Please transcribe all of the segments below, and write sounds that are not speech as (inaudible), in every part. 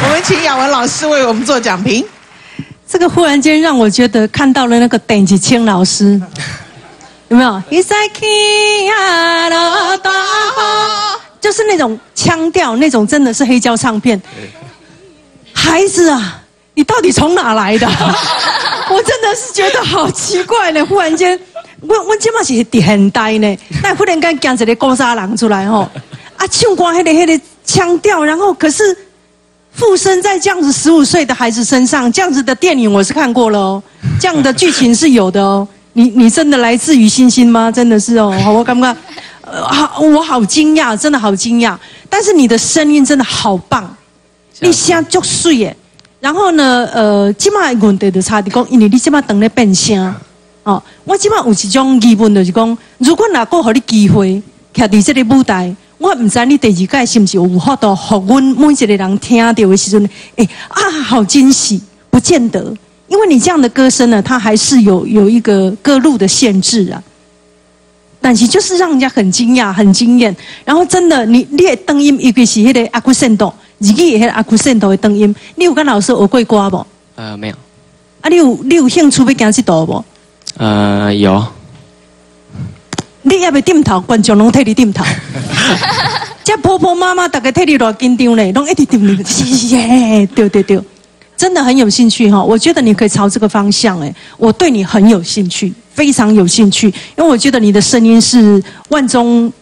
(laughs) 我们请雅文老师为我们做讲评。这个忽然间让我觉得看到了那个邓启清老师，有没有？(laughs) 就是那种腔调，那种真的是黑胶唱片。孩子啊，你到底从哪来的？(laughs) 我真的是觉得好奇怪呢。忽然间，我我今嘛是很呆呢，但忽然间讲一个高沙郎出来吼，啊，唱歌那个那个腔调，然后可是。附身在这样子十五岁的孩子身上，这样子的电影我是看过了哦，这样的剧情是有的哦。你你真的来自于星星吗？真的是哦，(laughs) 我刚刚，呃，好，我好惊讶，真的好惊讶。但是你的声音真的好棒，你声足水耶。然后呢，呃，起码问题就差在讲，因为你起码等咧变声哦。我起码有一种疑问就是讲，如果哪个给你机会，徛伫这个舞台。我唔知你第二届是不是有法度，互阮每一个人听到的时阵，哎啊，好惊喜！不见得，因为你这样的歌声呢，它还是有有一个歌路的限制啊。但是就是让人家很惊讶、很惊艳。然后真的，你你的灯音尤其是迄个阿古圣多，日语迄个阿古圣多的灯音，你有跟老师学过歌不？呃，没有。啊，你有你有兴趣要讲去读不？呃，有。你要不点头，观众拢替你点头。(laughs) 这婆婆妈妈大概替你多紧张嘞，拢一直点你，耶，对对对，真的很有兴趣哈。我觉得你可以朝这个方向哎，我对你很有兴趣，非常有兴趣，因为我觉得你的声音是万中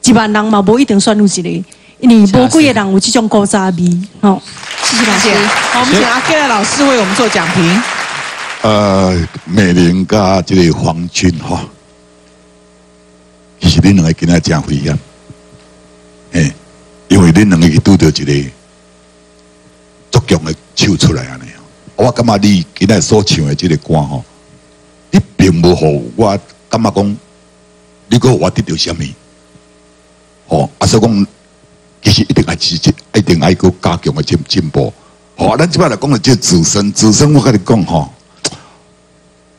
几万人嘛，不一定算入几类。你不贵的人有这种高渣逼，好，谢谢老师。好，我们请阿 K 老师为我们做讲评。呃，美玲加这个黄军哈。其实恁两个囡仔真危险，哎，因为恁两个拄到一个足强的唱出来安尼我感觉你囡仔所唱的这个歌吼，你并无好，我感觉讲，你个我得到什么？哦，啊，所以讲，其实一定爱支持，一定爱个加强的进进步。好，咱即摆来讲的这自身，自身我跟你讲吼，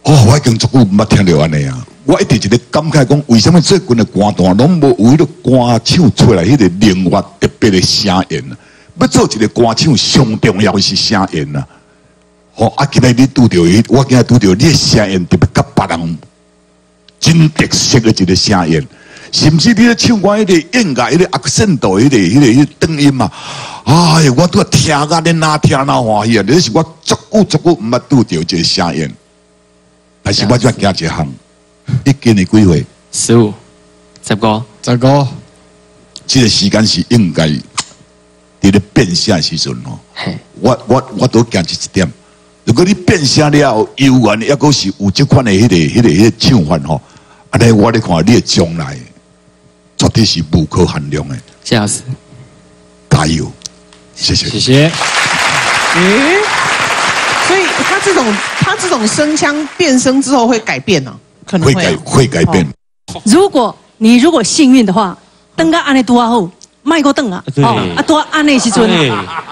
哦，我已经足久毋捌听到安尼啊。我一直一个感慨讲，为什么最近的歌单拢无为了歌唱出来迄个灵活特别的声音啊？要做一个歌唱，上重要的是声音啊。好，啊，今日你拄着伊，我今日拄着你的声音特别甲别人真特色的一个声音，甚至你咧唱歌迄个音乐，迄个阿声度，迄个迄个迄个音嘛，哎呀，我都听啊，恁哪听哪欢喜啊！这是我足久足久毋捌拄着这声音，但是我就惊一项。一今年几岁？十五，十个，十个。这个时间是应该，伫咧变声时阵哦。我我我都讲这一点。如果你变声了，悠远的，抑个是有这款的迄个、迄个、迄个唱法吼，安尼我咧看你的将来，绝对是无可限量的。谢老师，加油！谢谢，谢谢。诶，所以他这种他这种声腔变声之后会改变呢？会改会改变。如果你如果幸运的话，登个安内多后，卖过凳啊，哦，啊多安内时尊，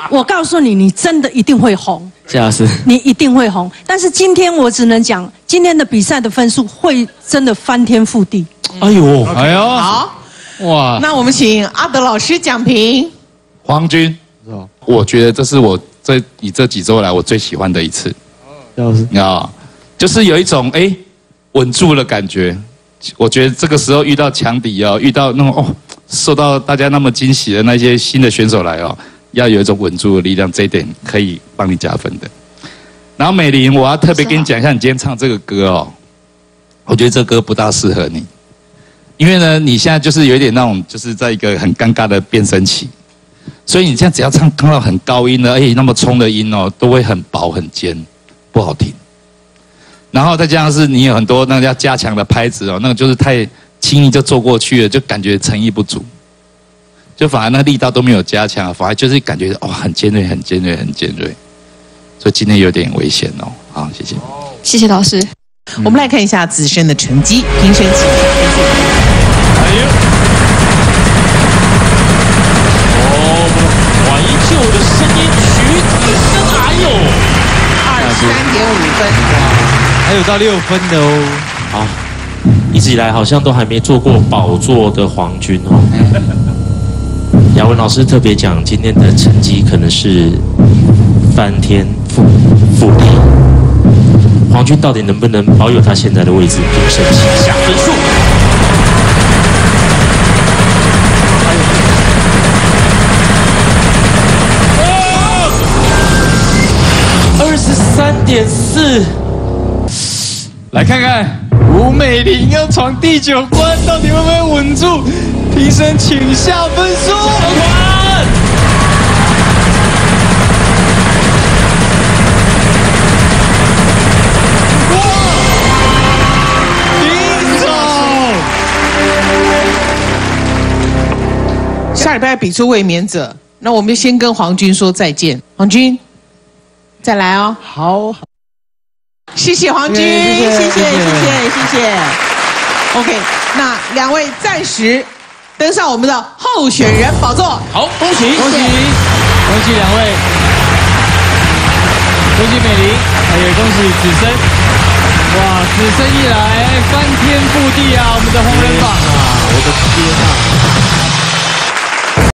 我告诉你，你真的一定会红。谢老师，你一定会红。但是今天我只能讲，今天的比赛的分数会真的翻天覆地。哎呦，哎呦，好，哇，那我们请阿德老师讲评。黄军，我觉得这是我这以这几周来我最喜欢的一次。谢老师，啊，就是有一种哎。稳住了感觉，我觉得这个时候遇到强敌哦，遇到那种哦，受到大家那么惊喜的那些新的选手来哦，要有一种稳住的力量，这一点可以帮你加分的。然后美玲，我要特别跟你讲一下，你今天唱这个歌哦，我觉得这歌不大适合你，因为呢，你现在就是有点那种，就是在一个很尴尬的变声期，所以你现在只要唱唱到很高音的，而且那么冲的音哦，都会很薄很尖，不好听。然后再加上是你有很多那个要加强的拍子哦，那个就是太轻易就做过去了，就感觉诚意不足，就反而那力道都没有加强，反而就是感觉哦很尖锐、很尖锐、很尖锐，所以今天有点危险哦。好，谢谢。谢谢老师。我们来看一下子轩的成绩，评审请。到六分的哦，好，一直以来好像都还没做过宝座的皇军哦。(laughs) 雅文老师特别讲，今天的成绩可能是翻天覆覆地。皇军到底能不能保有他现在的位置？评审请下分数。二十三点四，来看看吴美玲要闯第九关，到底会不会稳住？评审请下分数。林总，下礼拜比出卫冕者，那我们就先跟黄军说再见。黄军，再来哦。好，谢谢黄军，谢谢谢谢，谢谢。OK，那两位暂时登上我们的候选人宝座。好，恭喜恭喜恭喜两位，恭喜美玲，还有恭喜子升。哇，子升一来翻天覆地啊，我们的红人榜啊，我的天啊！